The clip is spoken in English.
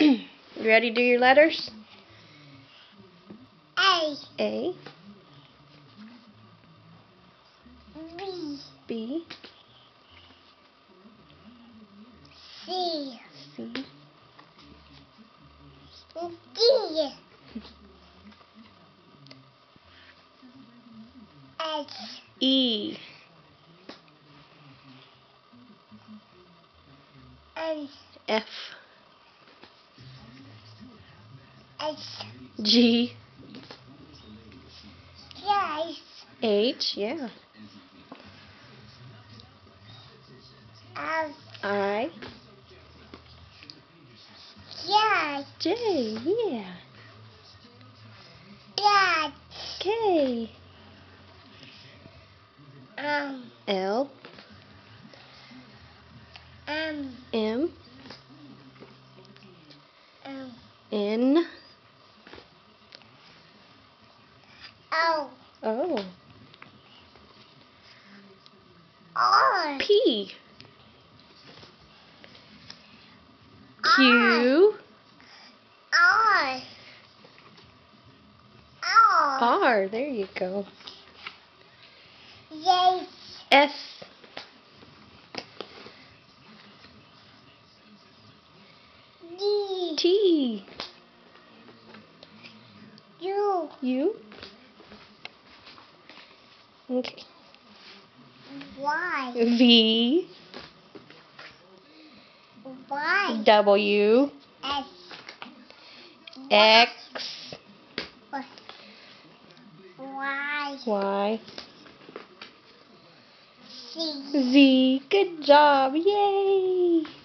you ready to do your letters? A, A, B, B, C, C, D, H, E, F, H, G, J, H, yeah, L, I, J, J, yeah, H, K, um, L, um, M, um, N, O, O, R, P, Q, R, R, R, there you go, J, S, D, T, U, U, okay, Y, V, Y, W, S, X, Y, Y, C. Z. Good job. Yay.